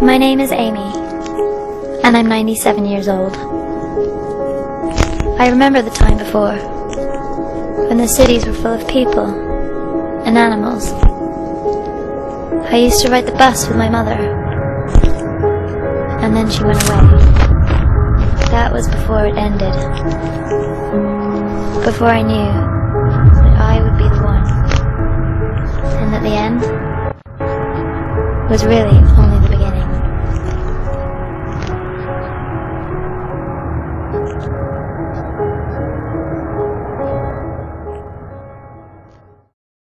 My name is Amy, and I'm 97 years old. I remember the time before, when the cities were full of people and animals. I used to ride the bus with my mother, and then she went away. That was before it ended. Before I knew that I would be the one, and that the end was really only